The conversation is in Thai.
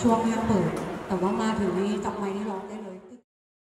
ช่วงห้างเปิด แต่ว่ามาถึงนี่จับไม้นี่ร้องได้